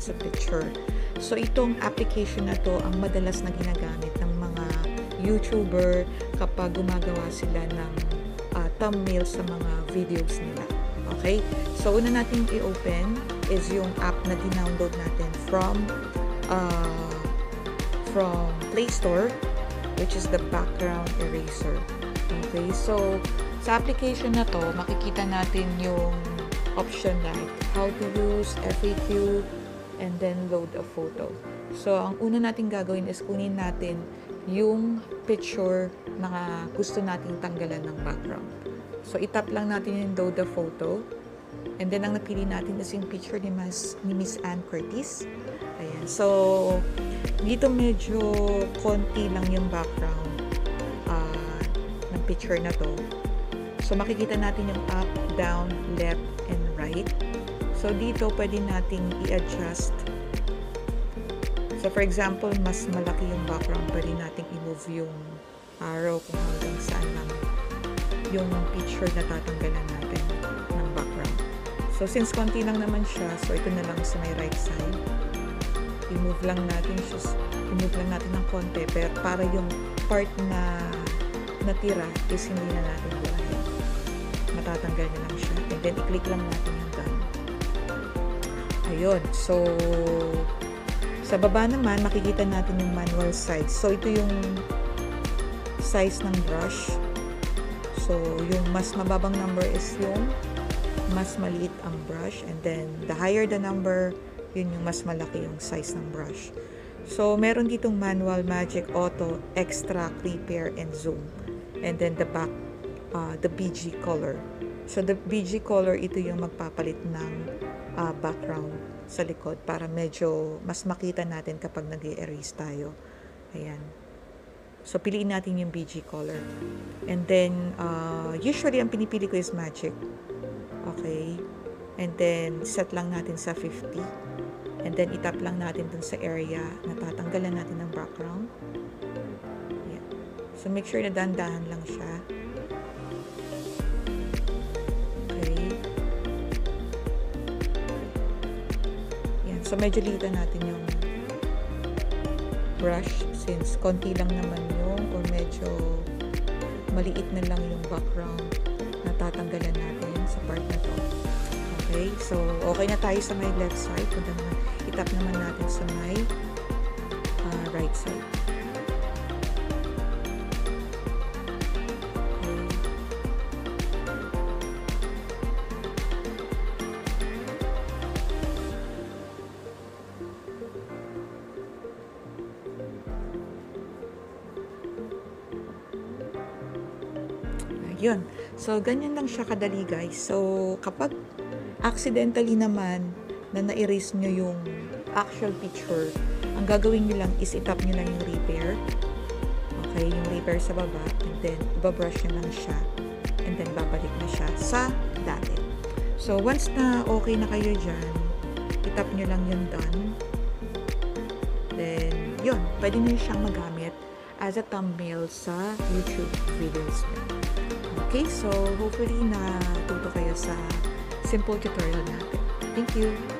sa picture. So itong application na to ang madalas na ginagamit ng mga YouTuber kapag gumagawa sila ng uh, thumbnail sa mga videos nila. Okay? So una natin i-open is yung app na dinownload natin from uh, from Play Store which is the background eraser. Okay? So sa application na to, makikita natin yung option like how to use FAQ and then load a photo. So, ang una natin gagawin is kunin natin yung picture na gusto nating tanggalan ng background. So, itap lang natin yung load a photo. And then, ang napili natin is yung picture ni Miss, ni Miss Ann Curtis. Ayan. So, dito medyo konti lang yung background uh, ng picture na to. So, makikita natin yung up, down, left, and right. So, dito pwede nating i-adjust. So, for example, mas malaki yung background, pwede nating i-move yung arrow kung hanggang saan lang yung picture na tatanggalan natin ng background. So, since konti lang naman siya, so ito na lang sa may right side. I-move lang natin siya, i-move lang natin ng konti, pero para yung part na natira is hindi na natin buhayin matatanggal na lang siya. And then, i-click lang natin yung gun. Ayun. So, sa baba naman, makikita natin yung manual size. So, ito yung size ng brush. So, yung mas mababang number is yung mas maliit ang brush. And then, the higher the number, yun yung mas malaki yung size ng brush. So, meron ditong manual, magic, auto, extra, prepare, and zoom. And then the back uh, the BG color. So, the BG color, ito yung magpapalit ng uh, background sa likod para medyo mas makita natin kapag nag erase tayo. Ayan. So, piliin natin yung BG color. And then, uh, usually, ang pinipili ko is magic. Okay. And then, set lang natin sa 50. And then, itap lang natin dun sa area na tatanggalan natin ng background. Ayan. So, make sure na dandahan lang siya. So, medyo litan natin yung brush since konti lang naman yung or medyo maliit na lang yung background na tatanggalan natin sa part na to. Okay? So, okay na tayo sa may left side. Punta naman, itap naman natin sa may Yun. So, ganyan lang siya kadali, guys. So, kapag accidentally naman na na-erase nyo yung actual picture, ang gagawin nyo lang is itap nyo lang yung repair. Okay, yung repair sa baba. And then, ibabrush nyo lang siya. And then, babalik na siya sa dati. So, once na okay na kayo dyan, itap nyo lang yung done. Then, yun. Pwede nyo siyang magamit as a thumbnail sa YouTube videos nyo. Okay, so hopefully natuto kayo sa simple tutorial natin. Thank you!